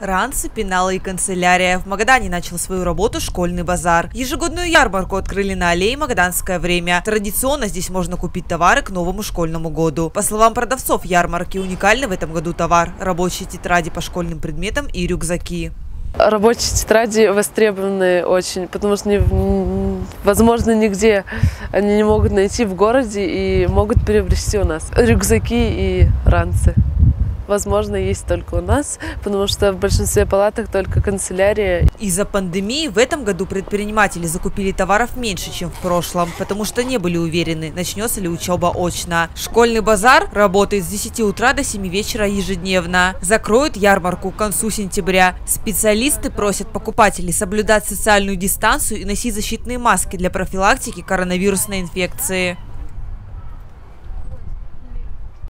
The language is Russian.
Ранцы, пеналы и канцелярия. В Магадане начал свою работу школьный базар. Ежегодную ярмарку открыли на аллее «Магаданское время». Традиционно здесь можно купить товары к новому школьному году. По словам продавцов ярмарки, уникальный в этом году товар – рабочие тетради по школьным предметам и рюкзаки. Рабочие тетради востребованы очень, потому что, не, возможно, нигде они не могут найти в городе и могут приобрести у нас рюкзаки и ранцы возможно, есть только у нас, потому что в большинстве палаток только канцелярия. Из-за пандемии в этом году предприниматели закупили товаров меньше, чем в прошлом, потому что не были уверены, начнется ли учеба очно. Школьный базар работает с 10 утра до 7 вечера ежедневно. Закроют ярмарку к концу сентября. Специалисты просят покупателей соблюдать социальную дистанцию и носить защитные маски для профилактики коронавирусной инфекции.